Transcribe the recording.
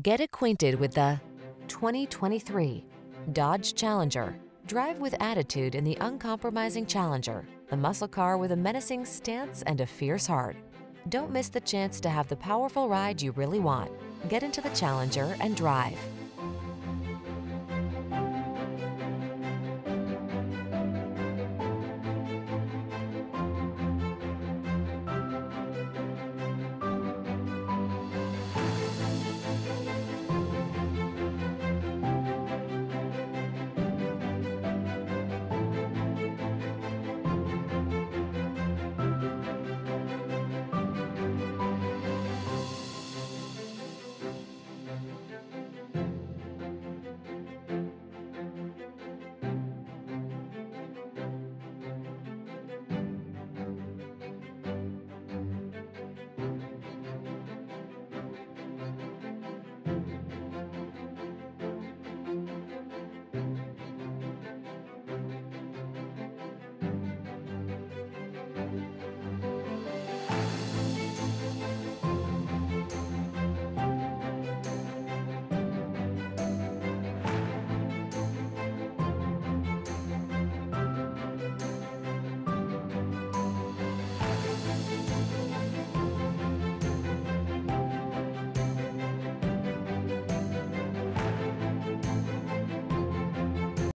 Get acquainted with the 2023 Dodge Challenger. Drive with attitude in the uncompromising Challenger, the muscle car with a menacing stance and a fierce heart. Don't miss the chance to have the powerful ride you really want. Get into the Challenger and drive.